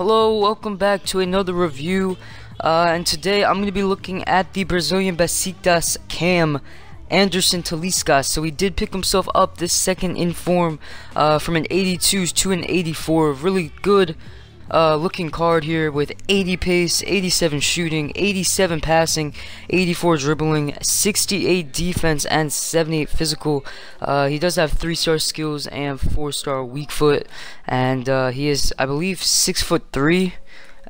Hello, welcome back to another review. Uh, and today I'm going to be looking at the Brazilian Besiktas Cam Anderson Talisca. So he did pick himself up this second in form uh, from an 82s to an 84. Really good uh, looking card here with 80 pace, 87 shooting, 87 passing, 84 dribbling, 68 defense, and 78 physical. Uh, he does have three star skills and four star weak foot, and uh, he is, I believe, six foot three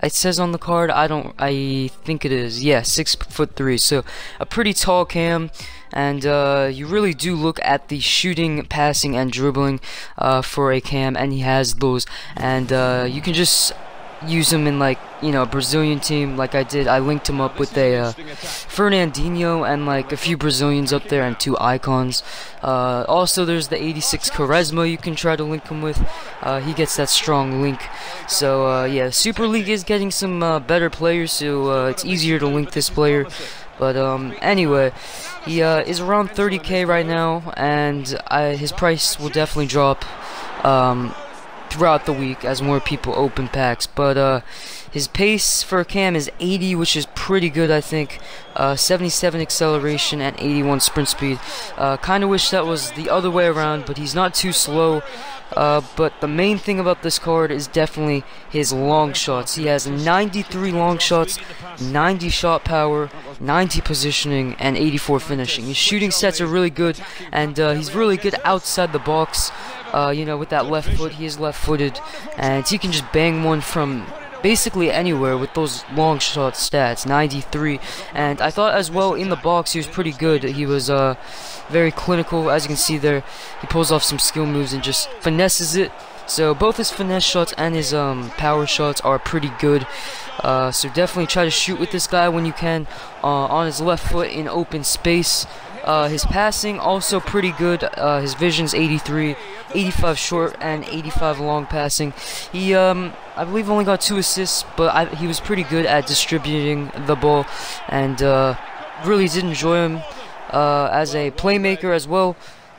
it says on the card. I don't i think it is. Yeah six foot three. So a pretty tall cam and uh, you really do look at the shooting passing and dribbling uh, for a cam and he has those. And uh, you can just use him in like you know a Brazilian team like I did. I linked him up with a uh, Fernandinho and like a few Brazilians up there and two icons. Uh, also there's the 86 Quaresma you can try to link him with. Uh, he gets that strong link. So yeah Super League is getting some better players so it's easier to link this player but um, anyway he is around 30k right now and I, his price will definitely drop um, throughout the week as more people open packs. But uh, his pace for Cam is 80, which is pretty good, I think. Uh, 77 acceleration and 81 sprint speed. Uh, kind of wish that was the other way around, but he's not too slow. Uh, but the main thing about this card is definitely his long shots. He has 93 long shots, 90 shot power, 90 positioning, and 84 finishing. His shooting sets are really good, and uh, he's really good outside the box. Uh, you know, with that left foot, he is left-footed, and he can just bang one from basically anywhere with those long shot stats 93 and I thought as well in the box he was pretty good he was uh, very clinical. As you can see there he pulls off some skill moves and just finesses it. So both his finesse shots and his um, power shots are pretty good. Uh, so definitely try to shoot with this guy when you can uh, on his left foot in open space. Uh, his passing also pretty good. Uh, his vision's 83, 85 short and 85 long passing. He, um, I believe, only got two assists, but I, he was pretty good at distributing the ball, and uh, really did enjoy him as a playmaker as well.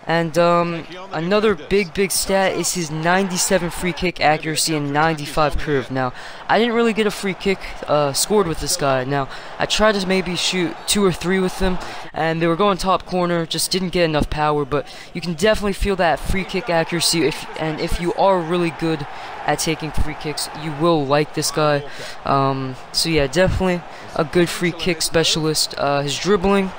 And um, another big, big stat is his 97 free kick accuracy and 95 curve. Now, I didn't really get a free kick uh, scored with this guy. Now, I tried to maybe shoot two or three with him, and they were going top corner, just didn't get enough power. But you can definitely feel that free kick accuracy, if and if you are really good at taking free kicks, you will like this guy. Um, so yeah, definitely a good free kick specialist. Uh, his dribbling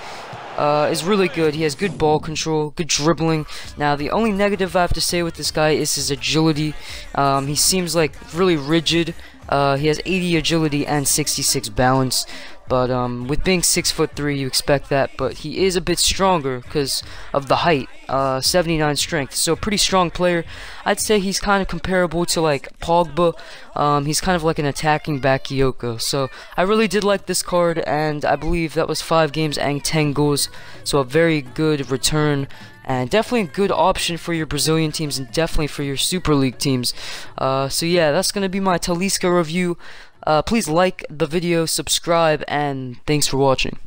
uh, is really good. He has good ball control, good dribbling. Now, the only negative I have to say with this guy is his agility. Um, he seems like really rigid. Uh, he has 80 agility and 66 balance. But um, with being six foot three, you expect that. But he is a bit stronger because of the height, uh, 79 strength. So pretty strong player. I'd say he's kind of comparable to like Pogba. Um, he's kind of like an attacking Bakayoko. So I really did like this card, and I believe that was five games and 10 goals. So a very good return and definitely a good option for your Brazilian teams and definitely for your Super League teams. Uh, so yeah, that's gonna be my Talisca review. Uh, please like the video, subscribe, and thanks for watching.